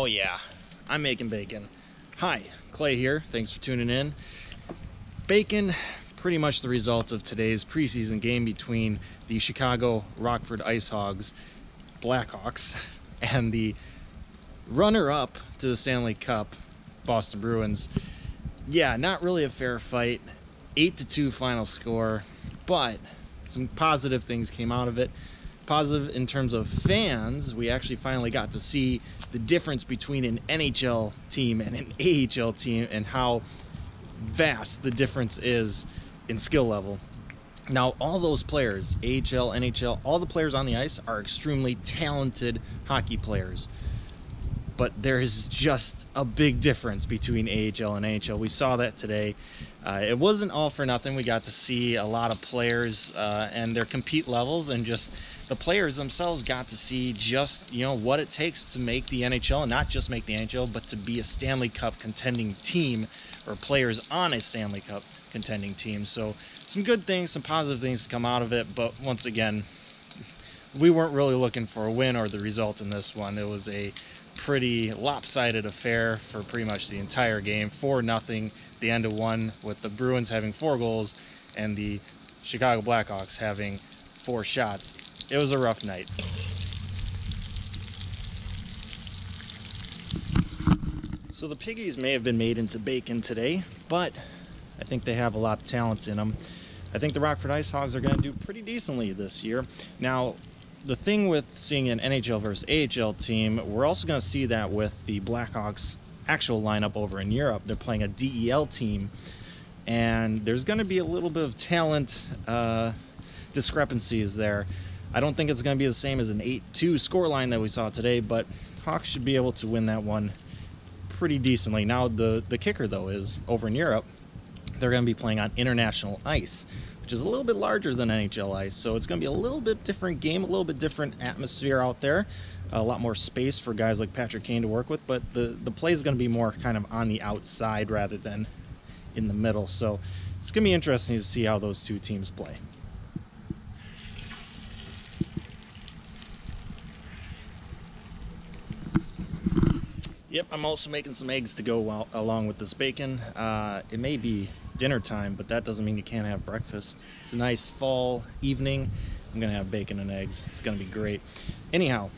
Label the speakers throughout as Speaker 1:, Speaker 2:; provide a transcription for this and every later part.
Speaker 1: Oh yeah, I'm making bacon. Hi, Clay here. Thanks for tuning in. Bacon, pretty much the result of today's preseason game between the Chicago Rockford Ice Hogs Blackhawks and the runner-up to the Stanley Cup Boston Bruins. Yeah, not really a fair fight. 8 to 2 final score, but some positive things came out of it positive in terms of fans. We actually finally got to see the difference between an NHL team and an AHL team and how vast the difference is in skill level. Now, all those players, AHL, NHL, all the players on the ice are extremely talented hockey players. But there is just a big difference between AHL and NHL. We saw that today. Uh, it wasn't all for nothing. We got to see a lot of players uh, and their compete levels, and just the players themselves got to see just you know what it takes to make the NHL, and not just make the NHL, but to be a Stanley Cup contending team or players on a Stanley Cup contending team. So some good things, some positive things to come out of it. But once again, we weren't really looking for a win or the result in this one. It was a pretty lopsided affair for pretty much the entire game. 4 nothing. the end of one, with the Bruins having four goals and the Chicago Blackhawks having four shots. It was a rough night. So the piggies may have been made into bacon today, but I think they have a lot of talents in them. I think the Rockford Ice Hogs are going to do pretty decently this year. Now, the thing with seeing an NHL versus AHL team, we're also going to see that with the Blackhawks actual lineup over in Europe. They're playing a DEL team, and there's going to be a little bit of talent uh, discrepancies there. I don't think it's going to be the same as an 8-2 scoreline that we saw today, but Hawks should be able to win that one pretty decently. Now, the, the kicker, though, is over in Europe, they're going to be playing on international ice which is a little bit larger than NHL ice. So it's going to be a little bit different game, a little bit different atmosphere out there. A lot more space for guys like Patrick Kane to work with, but the, the play is going to be more kind of on the outside rather than in the middle. So it's going to be interesting to see how those two teams play. Yep, I'm also making some eggs to go along with this bacon. Uh, it may be dinner time, but that doesn't mean you can't have breakfast. It's a nice fall evening. I'm gonna have bacon and eggs. It's gonna be great. Anyhow,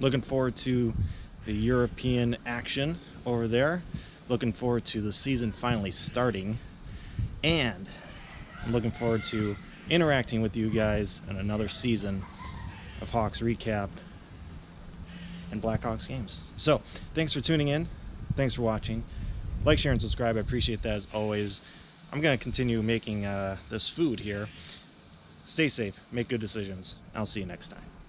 Speaker 1: looking forward to the European action over there. Looking forward to the season finally starting. And I'm looking forward to interacting with you guys in another season of Hawks Recap and Blackhawks games. So, thanks for tuning in. Thanks for watching like, share, and subscribe. I appreciate that as always. I'm going to continue making uh, this food here. Stay safe. Make good decisions. I'll see you next time.